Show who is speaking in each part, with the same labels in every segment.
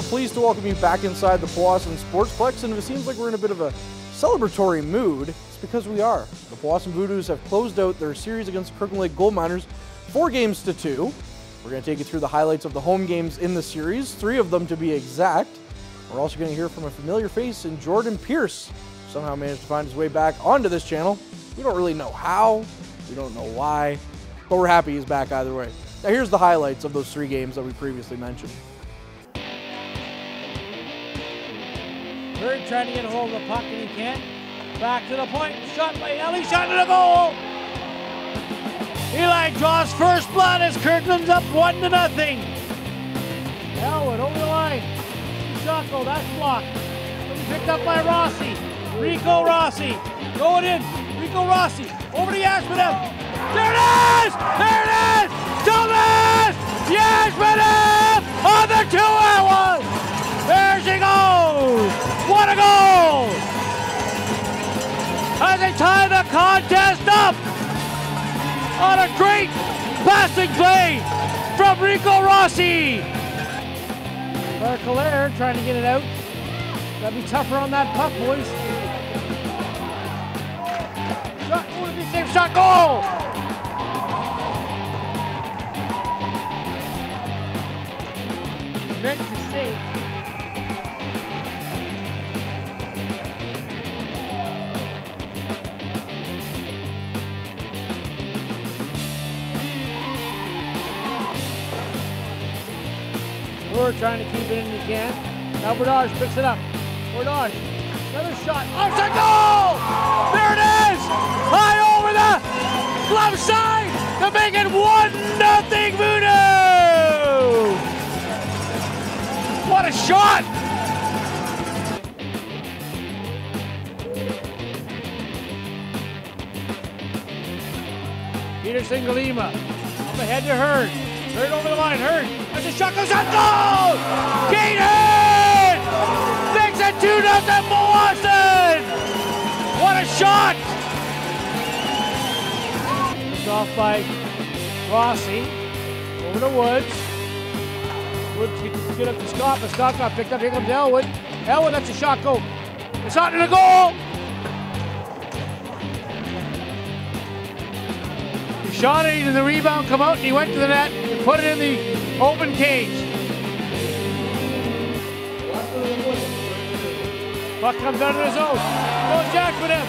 Speaker 1: we're pleased to welcome you back inside the Powassan Sportsplex, and if it seems like we're in a bit of a celebratory mood, it's because we are. The Powassan Voodoos have closed out their series against Kirkland Lake Gold Miners, four games to two. We're going to take you through the highlights of the home games in the series, three of them to be exact. We're also going to hear from a familiar face in Jordan Pearce, somehow managed to find his way back onto this channel. We don't really know how, we don't know why, but we're happy he's back either way. Now here's the highlights of those three games that we previously mentioned.
Speaker 2: Bird trying to get a hold of the puck and he can't. Back to the point. Shot by Ellie. Shot to the goal. Eli draws first blood as Kirkland's up one to nothing. Elwood over the line. Shot. That's blocked. Picked up by Rossi. Rico Rossi going in. Rico Rossi over to Yashmanev. There it is! There it is! Thomas Yashmanev on the two-hour. There she goes! What a goal! As they tie the contest up on a great passing play from Rico Rossi. Barcalaire trying to get it out. Gotta be tougher on that puck, boys. Shot, oh, same shot, goal! Meant to save. We're trying to keep it in the can. Now Bernard picks it up. Bernard, another shot. Oh, Offside goal! There it is! High over the glove side to make it one nothing Voodoo! What a shot! Peterson Galima up ahead to Hurd. Hurd over the line. Hurd. There's a shot goes up. Goal! Kate makes it 2 nothing Powassan. What a shot! It's off by Rossi. Over to Woods. Woods gets get up to Scott, but Scott got picked up. Here comes Elwood. Elwood, that's a shot goal. It's out to the goal. Shot it, and the rebound come out, and he went to the net and put it in the open cage. Puck comes out of the zone. Goes Jackson up.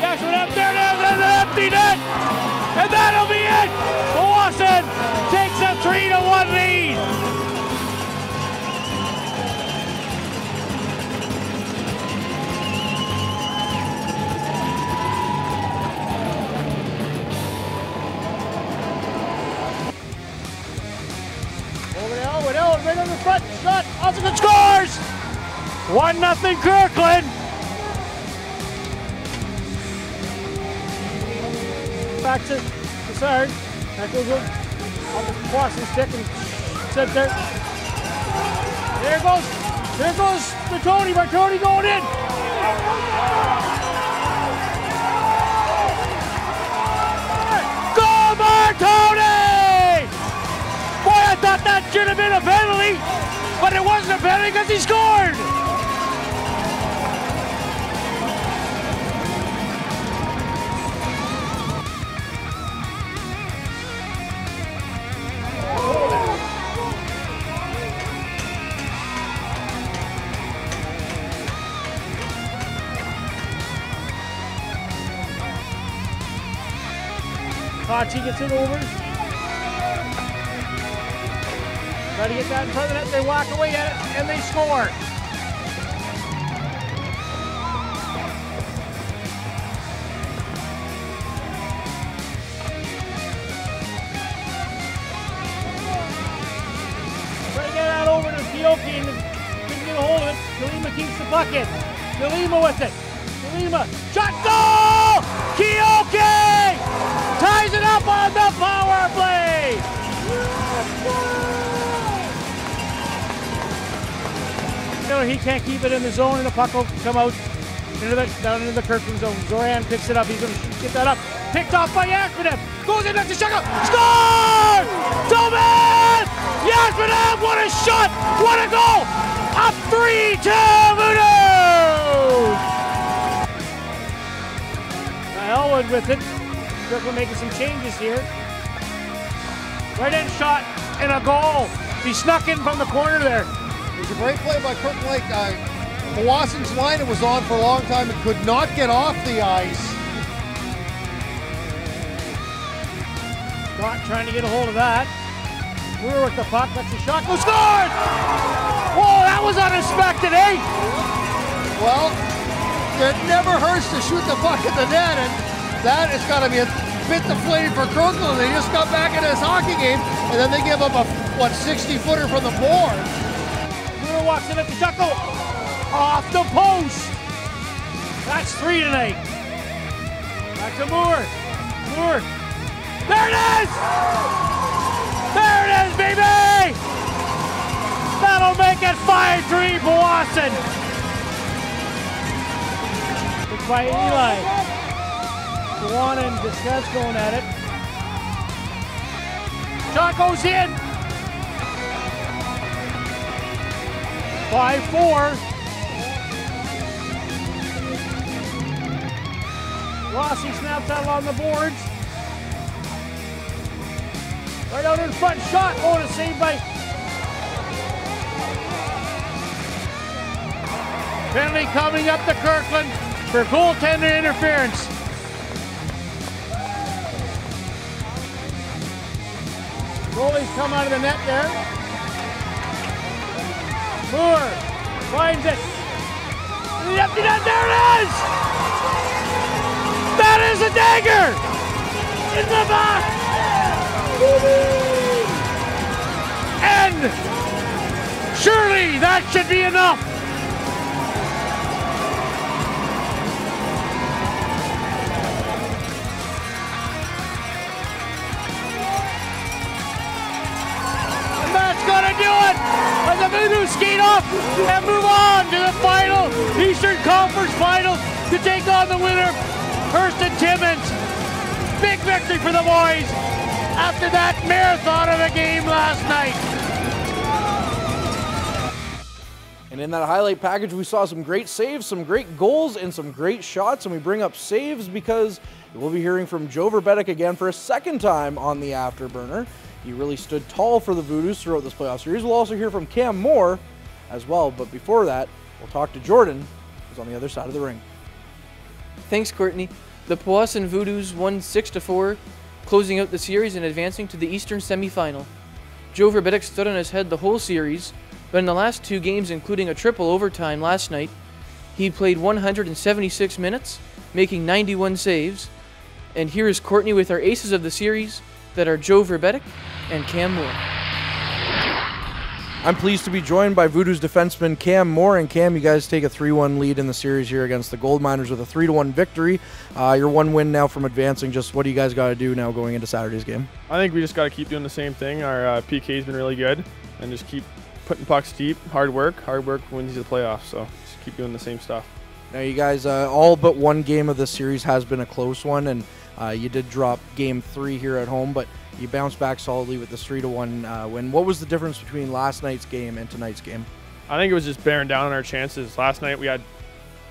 Speaker 2: Jackson up. There it is. There's an empty net. And that'll be it. Right on the front. Shot. Osgood scores. 1 nothing Kirkland. Back to Broussard. That goes on the Boston stick and sit there. There goes. There goes Bertoni. Bertoni going in. Go that should have been a penalty, but it wasn't a penalty because he scored. Pachi gets it over. Try to get that in front of the net. They walk away at it and they score. Try to get that over to Kioki and couldn't get a hold of it. Kalima keeps the bucket. Kalima with it. Kalima. Shot goal! Kioki! Ties it up on the power play! Know, he can't keep it in the zone, and the puck will come out into the, down into the Kirkland zone. Zoran picks it up. He's going to get that up. Picked off by Yashmanev. Goes in back to Shaka. Score! Thomas! Yashmanev! What a shot! What a goal! A 3 2 Voodoo! Now Elwood with it. Kirkland making some changes here. Right in shot and a goal. He snuck in from the corner there.
Speaker 3: It was a great play by Kirkland Lake. Uh, Mawason's line it was on for a long time and could not get off the ice.
Speaker 2: Scott trying to get a hold of that. We're with the puck. That's a shot. Who scored? Whoa, that was unexpected, eh?
Speaker 3: Well, it never hurts to shoot the puck at the net, and that has got to be a bit deflating for Kirkland. They just got back into this hockey game, and then they give up a, what, 60 footer from the board.
Speaker 2: Walks at the. Go off the post. That's three tonight. Back to Moore. Moore. There it is! There it is, baby! That'll make it 5-3 Powassan. It's by Eli. Dewan and Discuss going at it. Shot goes in. 5-4. Rossi snaps out on the boards. Right out in front, shot. Oh, and a save by. Penalty coming up to Kirkland for goaltender interference. Goalie's come out of the net there. Moore finds it. The empty there it is! That is a dagger! In the back! And surely that should be enough. And that's gonna do it! As the Voodoo skate off and move on to the final Eastern Conference Finals to take on the winner, Hurston Timmins. Big victory for the boys after that marathon of a game last night.
Speaker 1: And in that highlight package, we saw some great saves, some great goals, and some great shots. And we bring up saves because we'll be hearing from Joe Vrbetic again for a second time on the Afterburner. He really stood tall for the Voodoos throughout this playoff series. We'll also hear from Cam Moore as well. But before that, we'll talk to Jordan, who's on the other side of the ring.
Speaker 4: Thanks, Kortney. The Powassan Voodoos won 6 to 4, closing out the series and advancing to the Eastern semifinal. Joe Vrbetic stood on his head the whole series, but in the last two games, including a triple overtime last night, he played 176 minutes, making 91 saves. And here is Kortney with our aces of the series that are Joe Vrbetic and Cam Moore.
Speaker 1: I'm pleased to be joined by Voodoo's defenseman Cam Moore. And Cam, you guys take a 3 1 lead in the series here against the Gold Miners with a 3 1 victory. Uh, you're one win now from advancing. Just what do you guys got to do now going into Saturday's game?
Speaker 5: I think we just got to keep doing the same thing. Our uh, PK's been really good, and just keep putting pucks deep. Hard work, hard work wins you the playoffs. So just keep doing the same stuff.
Speaker 1: Now, you guys, uh, all but one game of the series has been a close one, and uh, you did drop game three here at home, but you bounced back solidly with the three to one uh, win. What was the difference between last night's game and tonight's game?
Speaker 5: I think it was just bearing down on our chances. Last night we had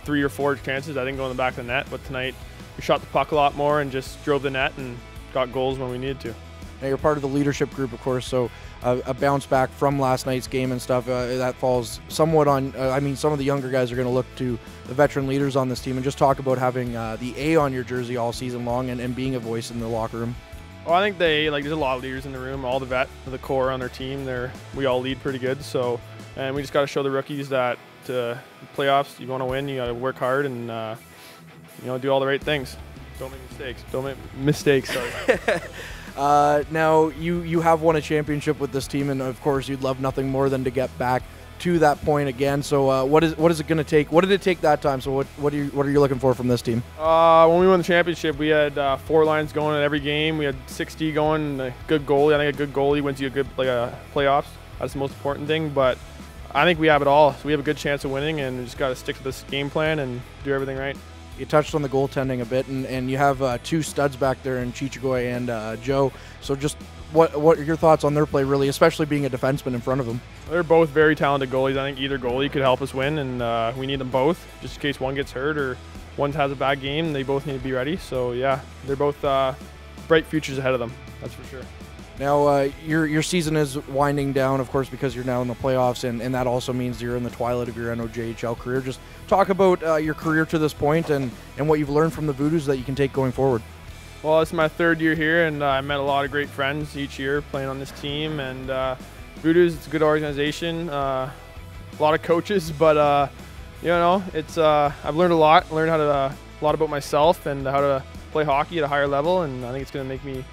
Speaker 5: three or four chances. I didn't go in the back of the net, but tonight we shot the puck a lot more and just drove the net and got goals when we needed to.
Speaker 1: Now, you're part of the leadership group, of course, so uh, a bounce back from last night's game and stuff uh, that falls somewhat on. Uh, I mean, some of the younger guys are going to look to the veteran leaders on this team and just talk about having uh, the A on your jersey all season long and, and being a voice in the locker room.
Speaker 5: Well, I think they like there's a lot of leaders in the room. All the vet, the core on their team, they're we all lead pretty good. So, and we just got to show the rookies that uh, playoffs, you want to win, you got to work hard and uh, you know do all the right things. Don't make mistakes. Don't make mistakes. Sorry.
Speaker 1: Uh, now you you have won a championship with this team, and of course you'd love nothing more than to get back to that point again. So uh, what is what is it going to take? What did it take that time? So what what are you what are you looking for from this team?
Speaker 5: Uh, when we won the championship, we had uh, four lines going in every game. We had 60 going, a good goalie. I think a good goalie wins you a good play, uh, playoffs. That's the most important thing. But I think we have it all. So we have a good chance of winning, and we just got to stick to this game plan and do everything right.
Speaker 1: You touched on the goaltending a bit, and, and you have uh, two studs back there in Chichagoy and uh, Joe. So just what what are your thoughts on their play, really, especially being a defenseman in front of them?
Speaker 5: They're both very talented goalies. I think either goalie could help us win, and uh, we need them both just in case one gets hurt or one has a bad game. They both need to be ready. So yeah, they're both uh, bright futures ahead of them. That's for sure.
Speaker 1: Now, uh, your your season is winding down, of course, because you're now in the playoffs, and, and that also means you're in the twilight of your NOJHL career. Just talk about uh, your career to this point and, and what you've learned from the Voodoos that you can take going forward.
Speaker 5: Well, it's my third year here, and uh, I met a lot of great friends each year playing on this team. And uh, Voodoos, it's a good organization, uh, a lot of coaches, but uh, you know, it's uh, I've learned a lot. Learned how to uh, a lot about myself and how to play hockey at a higher level, and I think it's going to make me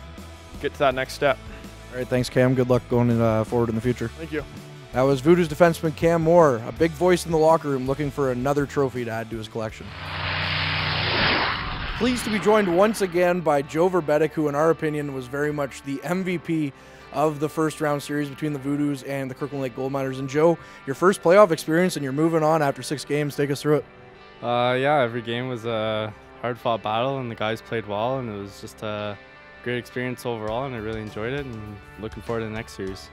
Speaker 5: get to that next step.
Speaker 1: All right, thanks, Cam. Good luck going uh, forward in the future.
Speaker 5: Thank you.
Speaker 1: That was Voodoo's defenseman Cam Moore, a big voice in the locker room looking for another trophy to add to his collection. Pleased to be joined once again by Joe Vrbetic, who, in our opinion, was very much the MVP of the first round series between the Voodoos and the Kirkland Lake Gold Miners. And Joe, your first playoff experience, and you're moving on after six games. Take us through it.
Speaker 6: Uh, yeah, every game was a hard fought battle, and the guys played well, and it was just a great experience overall, and I really enjoyed it, and looking forward to the next series.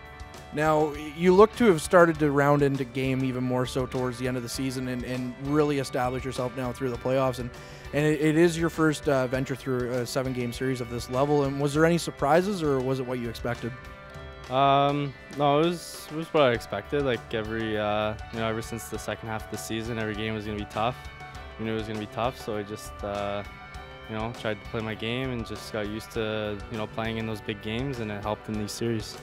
Speaker 1: Now, you look to have started to round into game even more so towards the end of the season and, and really establish yourself now through the playoffs. And, and it, it is your first uh, venture through a seven game series of this level. And was there any surprises or was it what you expected?
Speaker 6: Um, no, it was, it was what I expected. Like every, uh, you know, ever since the second half of the season, every game was going to be tough. We knew it was going to be tough, so I just, uh, you know, tried to play my game and just got used to, you know, playing in those big games, and it helped in these series.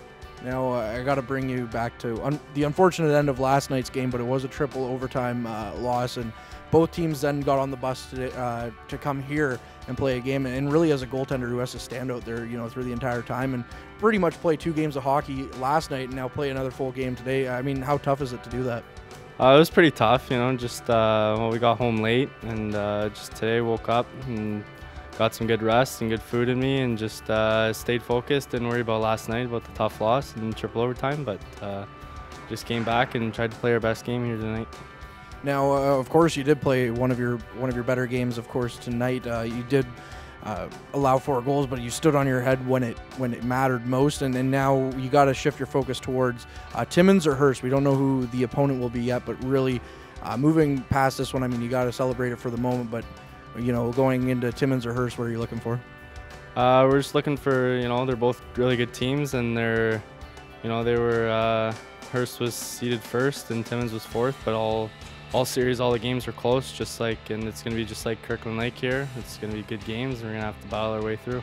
Speaker 1: Now, uh, I got to bring you back to un- the unfortunate end of last night's game, but it was a triple overtime uh, loss, and both teams then got on the bus to, uh, to come here and play a game. And really, as a goaltender who has to stand out there, you know, through the entire time and pretty much play two games of hockey last night and now play another full game today. I mean, how tough is it to do that?
Speaker 6: Uh, it was pretty tough, you know. Just uh, well, we got home late, and uh, just today woke up and got some good rest and good food in me and just uh, stayed focused. Didn't worry about last night about the tough loss and triple overtime, but uh, just came back and tried to play our best game here tonight.
Speaker 1: Now, uh, of course, you did play one of your one of your better games. Of course, tonight uh, you did uh, allow four goals, but you stood on your head when it when it mattered most. And, and now you got to shift your focus towards uh, Timmins or Hearst. We don't know who the opponent will be yet, but really moving past this one, I mean, you got to celebrate it for the moment, but you know, going into Timmins or Hearst, what are you looking for?
Speaker 6: Uh, we're just looking for, you know, they're both really good teams, and they're, you know, they were uh, Hearst was seeded first and Timmins was fourth, but all all series, all the games are close, just like, and it's gonna be just like Kirkland Lake here. It's gonna be good games, and we're gonna have to battle our way through.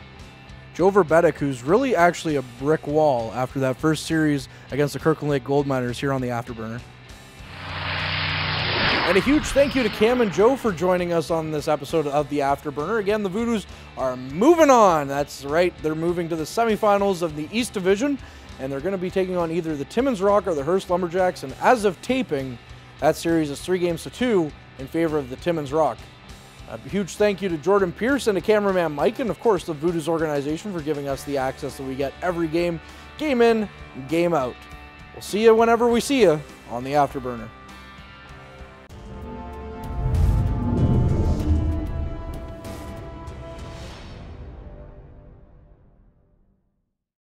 Speaker 1: Joe Vrbetic, who's really actually a brick wall after that first series against the Kirkland Lake Gold Miners here on the Afterburner. And a huge thank you to Cam and Joe for joining us on this episode of the Afterburner. Again, the Voodoos are moving on. That's right, they're moving to the semifinals of the East Division, and they're going to be taking on either the Timmins Rock or the Hearst Lumberjacks. And as of taping, that series is three games to two in favor of the Timmins Rock. A huge thank you to Jordan Pearce and to cameraman Mike, and of course the Voodoos organization for giving us the access that we get every game, game in, game out. We'll see you whenever we see you on the Afterburner.